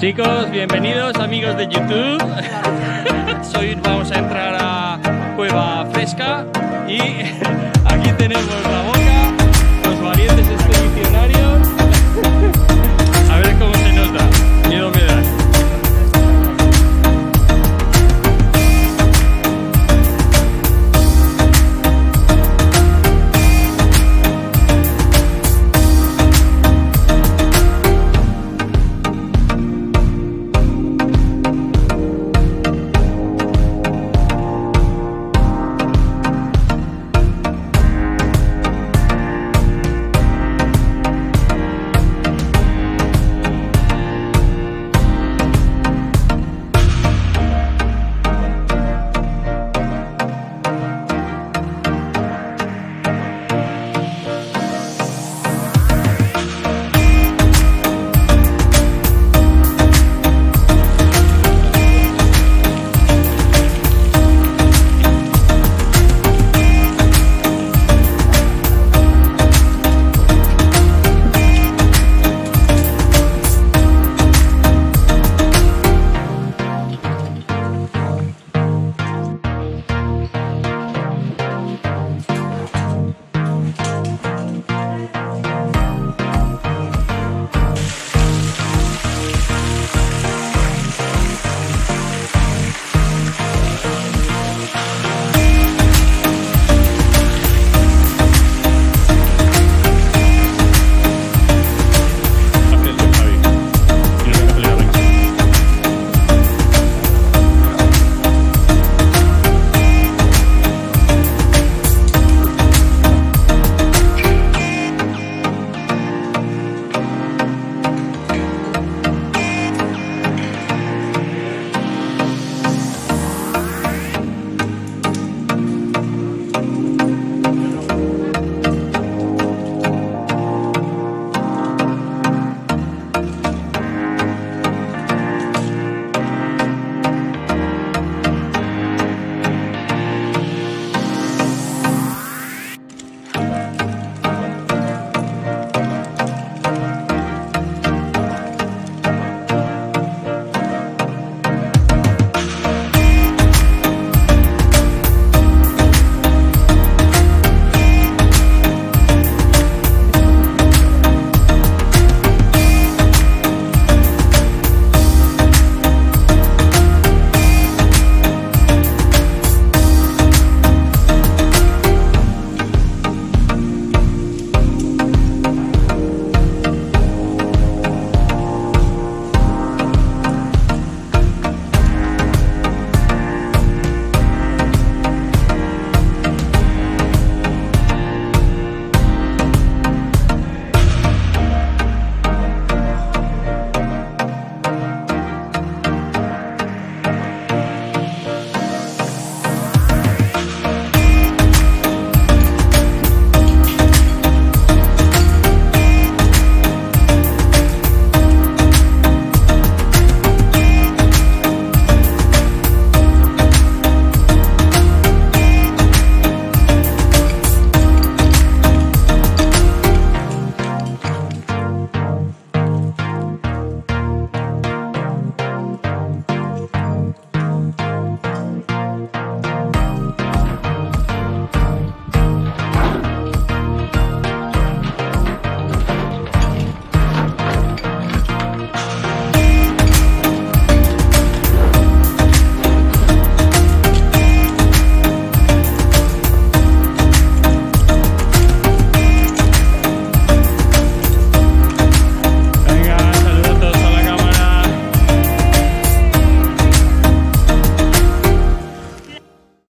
Chicos, bienvenidos amigos de YouTube. Hoy vamos a entrar a Cueva Fresca y